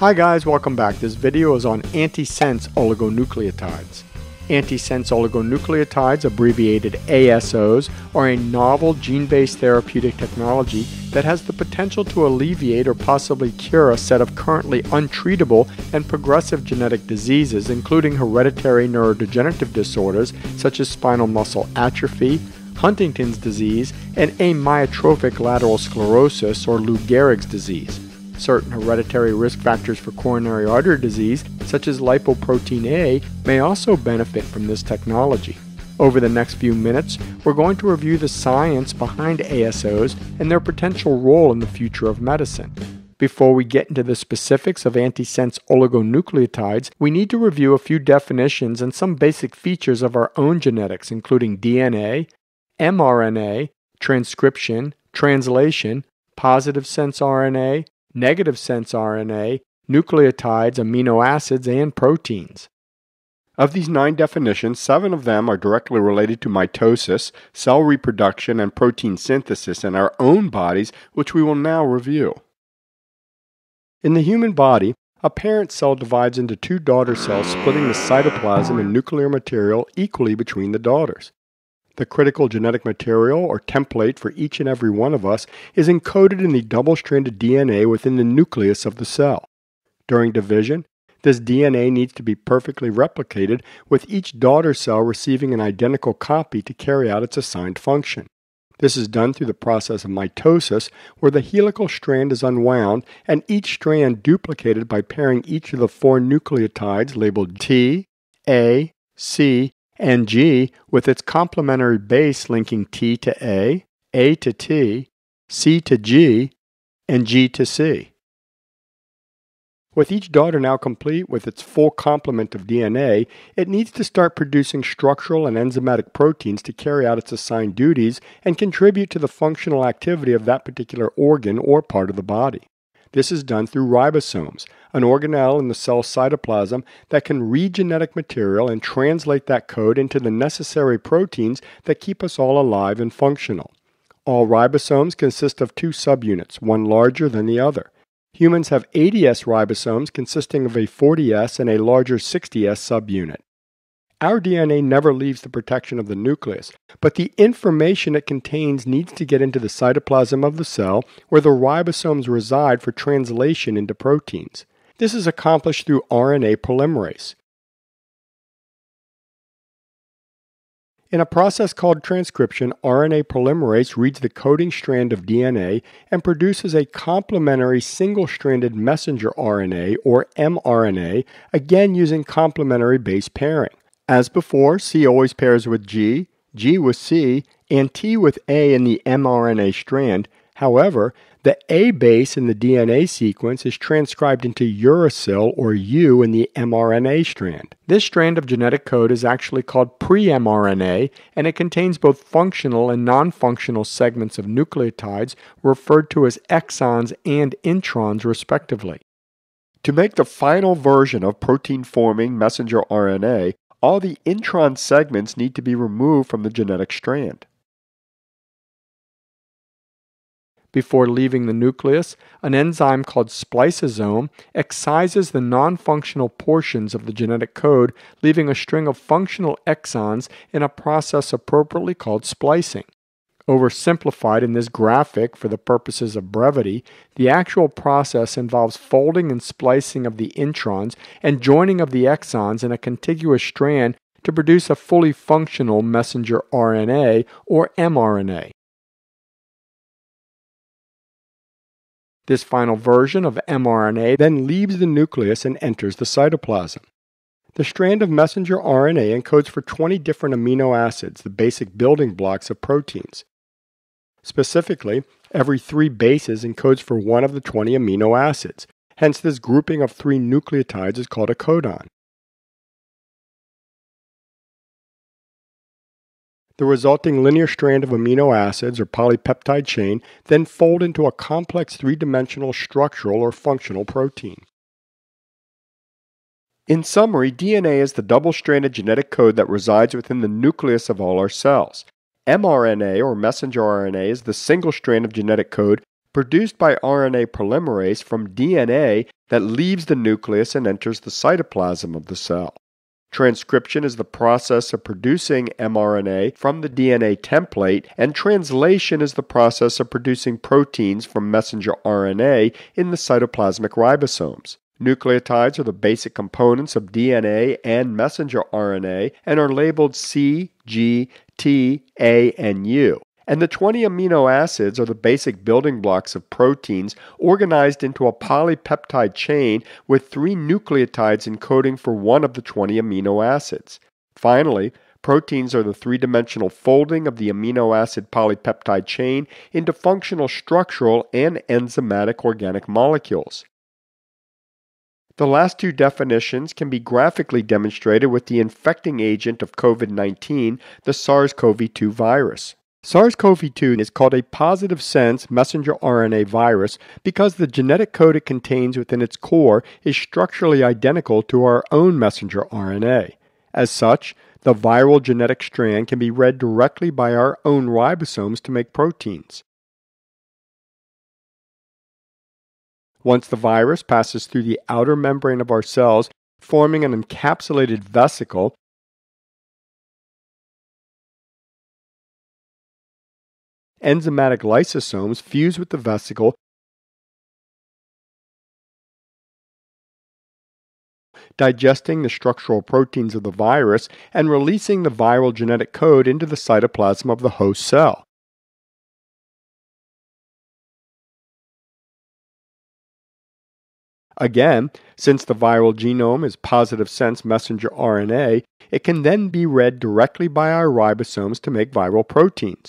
Hi guys, welcome back. This video is on antisense oligonucleotides. Antisense oligonucleotides, abbreviated ASOs, are a novel gene-based therapeutic technology that has the potential to alleviate or possibly cure a set of currently untreatable and progressive genetic diseases including hereditary neurodegenerative disorders such as spinal muscle atrophy, Huntington's disease, and amyotrophic lateral sclerosis or Lou Gehrig's disease. Certain hereditary risk factors for coronary artery disease, such as lipoprotein A, may also benefit from this technology. Over the next few minutes, we're going to review the science behind ASOs and their potential role in the future of medicine. Before we get into the specifics of antisense oligonucleotides, we need to review a few definitions and some basic features of our own genetics, including DNA, mRNA, transcription, translation, positive sense RNA, negative sense RNA, nucleotides, amino acids, and proteins. Of these nine definitions, seven of them are directly related to mitosis, cell reproduction, and protein synthesis in our own bodies, which we will now review. In the human body, a parent cell divides into two daughter cells, splitting the cytoplasm and nuclear material equally between the daughters. The critical genetic material, or template, for each and every one of us is encoded in the double stranded DNA within the nucleus of the cell. During division, this DNA needs to be perfectly replicated, with each daughter cell receiving an identical copy to carry out its assigned function. This is done through the process of mitosis, where the helical strand is unwound and each strand duplicated by pairing each of the four nucleotides labeled T, A, C, and G with its complementary base linking T to A, A to T, C to G, and G to C. With each daughter now complete with its full complement of DNA, it needs to start producing structural and enzymatic proteins to carry out its assigned duties and contribute to the functional activity of that particular organ or part of the body. This is done through ribosomes, an organelle in the cell cytoplasm that can read genetic material and translate that code into the necessary proteins that keep us all alive and functional. All ribosomes consist of two subunits, one larger than the other. Humans have 80S ribosomes consisting of a 40S and a larger 60S subunit. Our DNA never leaves the protection of the nucleus, but the information it contains needs to get into the cytoplasm of the cell where the ribosomes reside for translation into proteins. This is accomplished through RNA polymerase. In a process called transcription, RNA polymerase reads the coding strand of DNA and produces a complementary single stranded messenger RNA, or mRNA, again using complementary base pairing. As before, C always pairs with G, G with C, and T with A in the mRNA strand. However, the A base in the DNA sequence is transcribed into uracil or U in the mRNA strand. This strand of genetic code is actually called pre-mRNA and it contains both functional and non-functional segments of nucleotides referred to as exons and introns respectively. To make the final version of protein forming messenger RNA, all the intron segments need to be removed from the genetic strand. Before leaving the nucleus, an enzyme called spliceosome excises the non functional portions of the genetic code, leaving a string of functional exons in a process appropriately called splicing. Oversimplified in this graphic for the purposes of brevity, the actual process involves folding and splicing of the introns and joining of the exons in a contiguous strand to produce a fully functional messenger RNA or mRNA. This final version of mRNA then leaves the nucleus and enters the cytoplasm. The strand of messenger RNA encodes for 20 different amino acids, the basic building blocks of proteins. Specifically, every three bases encodes for one of the 20 amino acids. Hence, this grouping of three nucleotides is called a codon. The resulting linear strand of amino acids or polypeptide chain then fold into a complex three-dimensional structural or functional protein. In summary, DNA is the double-stranded genetic code that resides within the nucleus of all our cells mRNA or messenger RNA is the single strand of genetic code produced by RNA polymerase from DNA that leaves the nucleus and enters the cytoplasm of the cell. Transcription is the process of producing mRNA from the DNA template, and translation is the process of producing proteins from messenger RNA in the cytoplasmic ribosomes. Nucleotides are the basic components of DNA and messenger RNA and are labeled C, G, T, A, and U and the 20 amino acids are the basic building blocks of proteins organized into a polypeptide chain with three nucleotides encoding for one of the 20 amino acids. Finally, proteins are the three dimensional folding of the amino acid polypeptide chain into functional structural and enzymatic organic molecules. The last two definitions can be graphically demonstrated with the infecting agent of COVID 19, the SARS CoV 2 virus. SARS CoV 2 is called a positive sense messenger RNA virus because the genetic code it contains within its core is structurally identical to our own messenger RNA. As such, the viral genetic strand can be read directly by our own ribosomes to make proteins. Once the virus passes through the outer membrane of our cells, forming an encapsulated vesicle, enzymatic lysosomes fuse with the vesicle digesting the structural proteins of the virus and releasing the viral genetic code into the cytoplasm of the host cell. Again, since the viral genome is positive sense messenger RNA, it can then be read directly by our ribosomes to make viral proteins.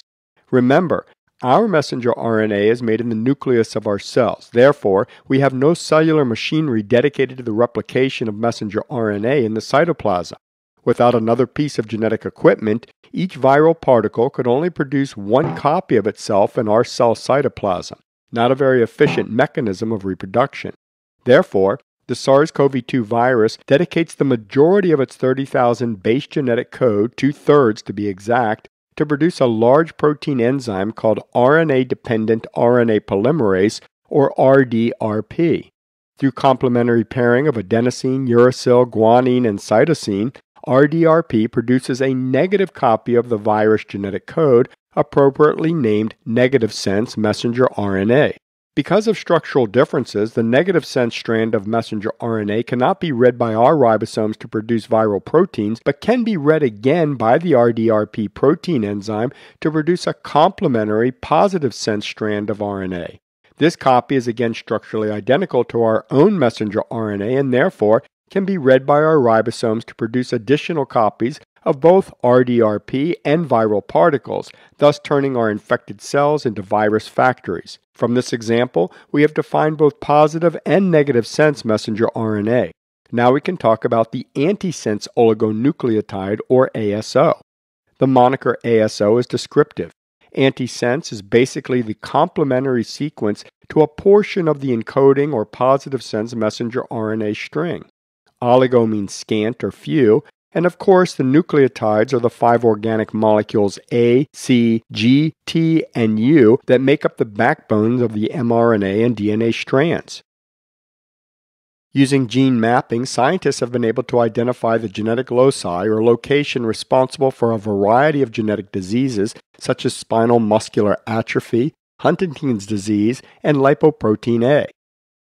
Remember, our messenger RNA is made in the nucleus of our cells. Therefore, we have no cellular machinery dedicated to the replication of messenger RNA in the cytoplasm. Without another piece of genetic equipment, each viral particle could only produce one copy of itself in our cell cytoplasm, not a very efficient mechanism of reproduction. Therefore, the SARS CoV 2 virus dedicates the majority of its 30,000 base genetic code, two thirds to be exact, to produce a large protein enzyme called RNA dependent RNA polymerase, or RDRP. Through complementary pairing of adenosine, uracil, guanine, and cytosine, RDRP produces a negative copy of the virus genetic code, appropriately named negative sense messenger RNA. Because of structural differences, the negative sense strand of messenger RNA cannot be read by our ribosomes to produce viral proteins, but can be read again by the RDRP protein enzyme to produce a complementary positive sense strand of RNA. This copy is again structurally identical to our own messenger RNA and therefore can be read by our ribosomes to produce additional copies of both RDRP and viral particles, thus turning our infected cells into virus factories. From this example, we have defined both positive and negative sense messenger RNA. Now we can talk about the antisense oligonucleotide, or ASO. The moniker ASO is descriptive. Antisense is basically the complementary sequence to a portion of the encoding or positive sense messenger RNA string. Oligo means scant or few, and of course, the nucleotides are the five organic molecules A, C, G, T, and U that make up the backbones of the mRNA and DNA strands. Using gene mapping, scientists have been able to identify the genetic loci or location responsible for a variety of genetic diseases such as spinal muscular atrophy, Huntington's disease, and lipoprotein A.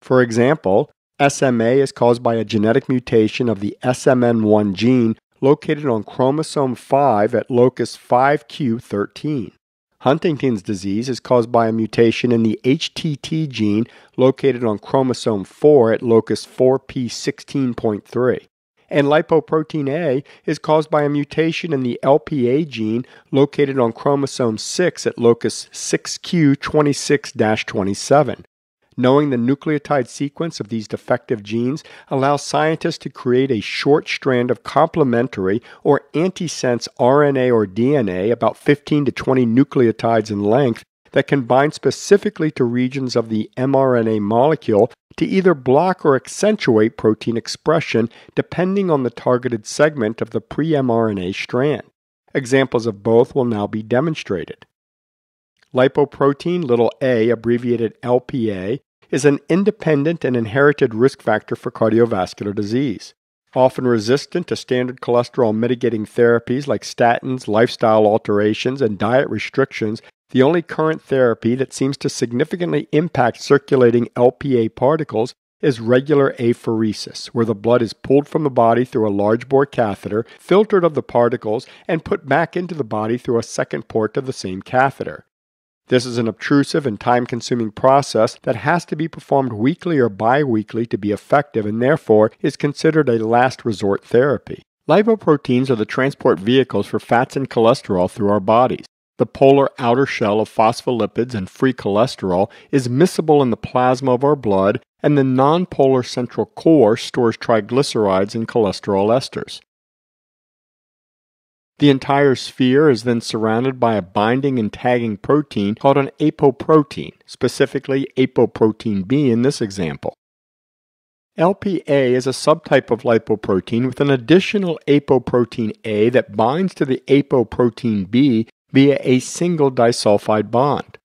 For example, SMA is caused by a genetic mutation of the SMN1 gene located on chromosome 5 at locus 5q13. Huntington's disease is caused by a mutation in the HTT gene located on chromosome 4 at locus 4p16.3. And lipoprotein A is caused by a mutation in the LPA gene located on chromosome 6 at locus 6q26 27. Knowing the nucleotide sequence of these defective genes allows scientists to create a short strand of complementary or antisense RNA or DNA, about 15 to 20 nucleotides in length, that can bind specifically to regions of the mRNA molecule to either block or accentuate protein expression depending on the targeted segment of the pre mRNA strand. Examples of both will now be demonstrated. Lipoprotein little a, abbreviated LPA, is an independent and inherited risk factor for cardiovascular disease. Often resistant to standard cholesterol mitigating therapies like statins, lifestyle alterations, and diet restrictions, the only current therapy that seems to significantly impact circulating LPA particles is regular apheresis, where the blood is pulled from the body through a large bore catheter, filtered of the particles, and put back into the body through a second port of the same catheter. This is an obtrusive and time consuming process that has to be performed weekly or bi weekly to be effective and therefore is considered a last resort therapy. Lipoproteins are the transport vehicles for fats and cholesterol through our bodies. The polar outer shell of phospholipids and free cholesterol is miscible in the plasma of our blood, and the nonpolar central core stores triglycerides and cholesterol esters. The entire sphere is then surrounded by a binding and tagging protein called an apoprotein, specifically apoprotein B in this example. LPA is a subtype of lipoprotein with an additional apoprotein A that binds to the apoprotein B via a single disulfide bond.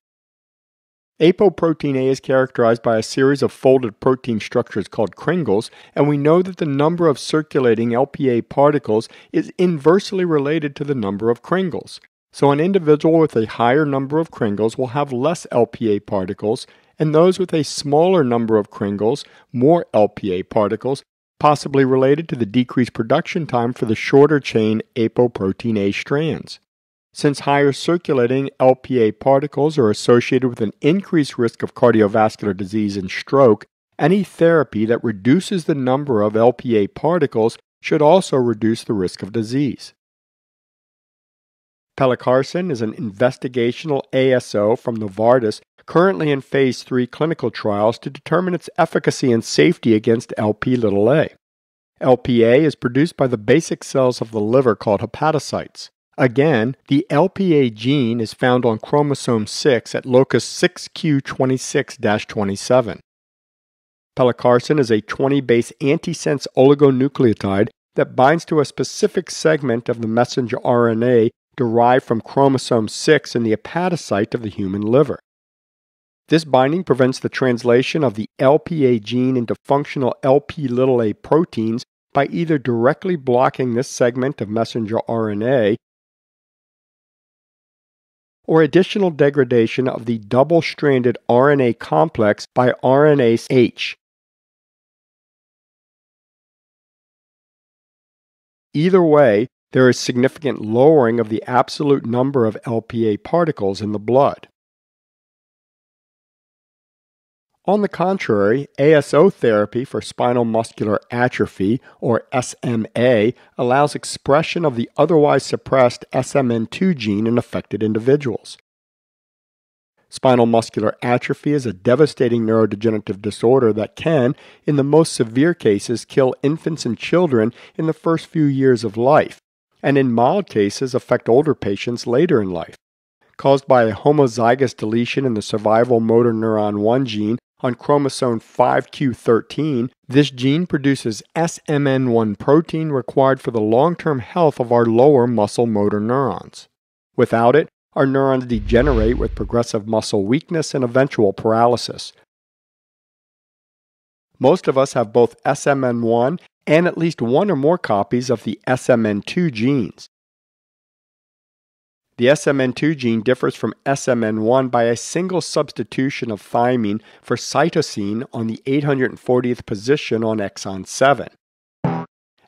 Apoprotein A is characterized by a series of folded protein structures called kringles, and we know that the number of circulating LPA particles is inversely related to the number of kringles. So, an individual with a higher number of kringles will have less LPA particles, and those with a smaller number of kringles, more LPA particles, possibly related to the decreased production time for the shorter chain apoprotein A strands. Since higher circulating LPA particles are associated with an increased risk of cardiovascular disease and stroke, any therapy that reduces the number of LPA particles should also reduce the risk of disease. Pelacarsen is an investigational ASO from Novartis currently in phase 3 clinical trials to determine its efficacy and safety against LP-a. LPA is produced by the basic cells of the liver called hepatocytes. Again, the LPA gene is found on chromosome 6 at locus 6q26 27. Pelacarsen is a 20 base antisense oligonucleotide that binds to a specific segment of the messenger RNA derived from chromosome 6 in the hepatocyte of the human liver. This binding prevents the translation of the LPA gene into functional LP-a proteins by either directly blocking this segment of messenger RNA or additional degradation of the double stranded RNA complex by RNase H. Either way, there is significant lowering of the absolute number of LPA particles in the blood. On the contrary, ASO therapy for spinal muscular atrophy, or SMA, allows expression of the otherwise suppressed SMN2 gene in affected individuals. Spinal muscular atrophy is a devastating neurodegenerative disorder that can, in the most severe cases, kill infants and children in the first few years of life, and in mild cases affect older patients later in life. Caused by a homozygous deletion in the survival motor neuron 1 gene on chromosome 5q13, this gene produces SMN1 protein required for the long term health of our lower muscle motor neurons. Without it, our neurons degenerate with progressive muscle weakness and eventual paralysis. Most of us have both SMN1 and at least one or more copies of the SMN2 genes. The SMN2 gene differs from SMN1 by a single substitution of thymine for cytosine on the 840th position on exon 7.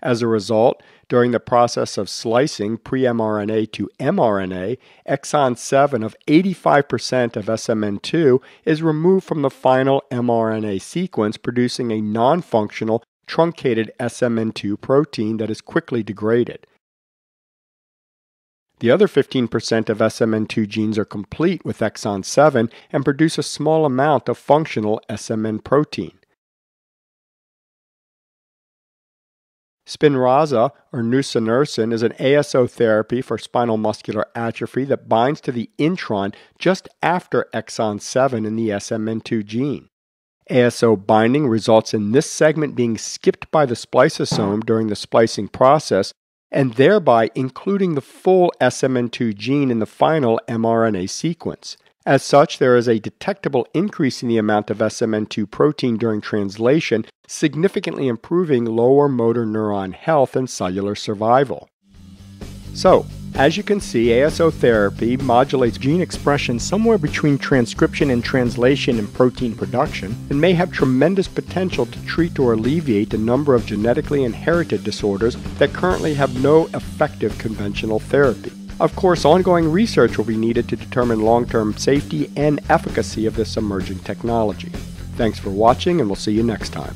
As a result, during the process of slicing pre mRNA to mRNA, exon 7 of 85% of SMN2 is removed from the final mRNA sequence, producing a non functional truncated SMN2 protein that is quickly degraded. The other 15% of SMN2 genes are complete with exon 7 and produce a small amount of functional SMN protein. Spinraza, or nusinersen, is an ASO therapy for spinal muscular atrophy that binds to the intron just after exon 7 in the SMN2 gene. ASO binding results in this segment being skipped by the spliceosome during the splicing process, and thereby including the full SMN2 gene in the final mRNA sequence. As such, there is a detectable increase in the amount of SMN2 protein during translation, significantly improving lower motor neuron health and cellular survival. So, as you can see, ASO therapy modulates gene expression somewhere between transcription and translation in protein production and may have tremendous potential to treat or alleviate a number of genetically inherited disorders that currently have no effective conventional therapy. Of course, ongoing research will be needed to determine long term safety and efficacy of this emerging technology. Thanks for watching, and we'll see you next time.